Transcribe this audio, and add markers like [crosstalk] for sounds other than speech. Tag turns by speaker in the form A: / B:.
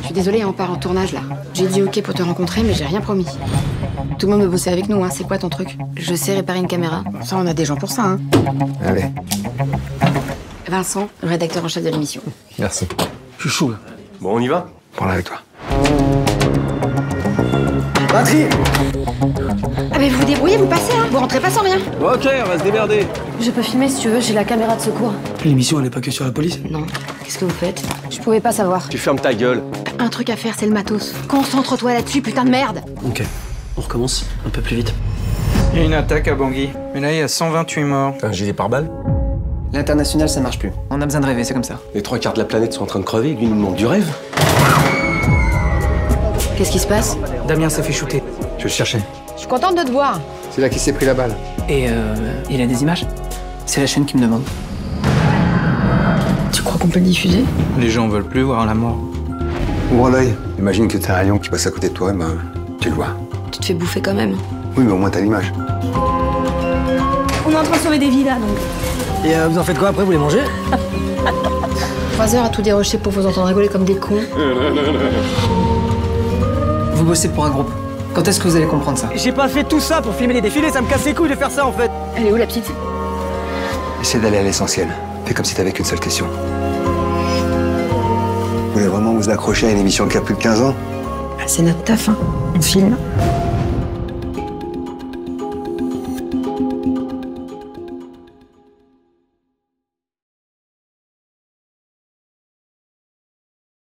A: Je suis désolée, on part en tournage là. J'ai dit ok pour te rencontrer, mais j'ai rien promis. Tout le monde veut bosser avec nous, hein. C'est quoi ton truc? Je sais réparer une caméra. Ça, on a des gens pour ça, hein.
B: Allez,
A: Vincent, le rédacteur en chef de l'émission.
B: merci.
C: Je suis chaud là.
D: Bon, on y va?
B: Prends-la avec toi.
C: Patrie
A: Ah mais vous vous débrouillez, vous passez, hein Vous rentrez pas sans rien.
C: Ok, on va se démerder.
E: Je peux filmer si tu veux, j'ai la caméra de secours.
C: L'émission, elle est pas que sur la police.
A: Non. Qu'est-ce que vous faites?
E: Je pouvais pas savoir.
D: Tu fermes ta gueule.
A: Un truc à faire, c'est le matos. Concentre-toi là-dessus, putain de merde
C: Ok, on recommence un peu plus vite.
F: Il y a une attaque à Bangui. Mais là, il y a 128 morts.
D: Un gilet pare-balles?
G: L'international, ça marche plus. On a besoin de rêver, c'est comme ça.
D: Les trois quarts de la planète sont en train de crever, lui, il nous manque du rêve.
A: Qu'est-ce qui se passe
F: Damien s'est fait shooter.
B: Je le cherchais.
A: Je suis contente de te voir.
B: C'est là qui s'est pris la balle.
G: Et euh, il a des images? C'est la chaîne qui me demande.
A: Tu crois qu'on peut le diffuser?
F: Les gens veulent plus voir la mort.
B: Ouvre l'œil. Imagine que t'as un lion qui passe à côté de toi, ben, tu le vois.
A: Tu te fais bouffer quand même.
B: Oui, mais au moins t'as l'image.
E: On est en train de sauver des vies là, donc.
C: Et euh, vous en faites quoi après? Vous les mangez
A: Trois heures à tout dérocher pour vous entendre rigoler comme des cons. [laughs]
G: Vous bossez pour un groupe. Quand est-ce que vous allez comprendre ça
C: J'ai pas fait tout ça pour filmer les défilés, ça me casse les couilles de faire ça en fait.
A: Elle est où la petite?
B: Essaie d'aller à l'essentiel. Fais comme si t'avais qu'une seule question. Vous voulez vraiment vous accrocher à une émission qui a plus de 15 ans?
A: C'est notre taf, hein. On filme.